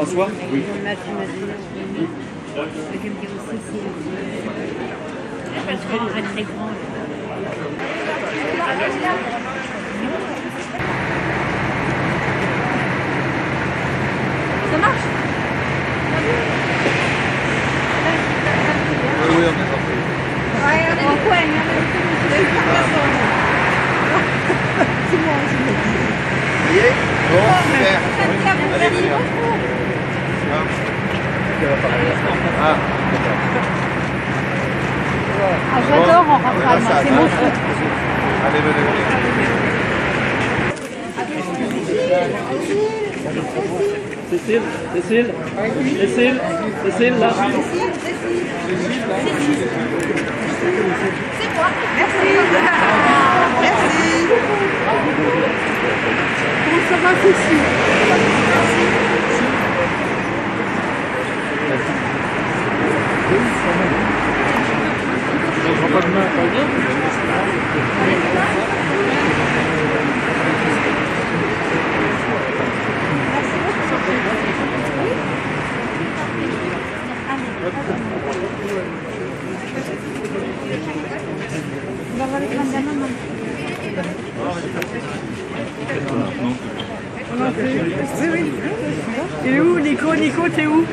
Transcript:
François Oui. Grand. Ça marche Oui, oui, on est parti. Ouais, on est en coin. Bon, venez. Ah, Ah, j'adore en rafale, c'est mon allez, venez. Cécile Cécile Cécile Cécile, là Comment ça va, Cécile On où, Nico? Nico, t'es où?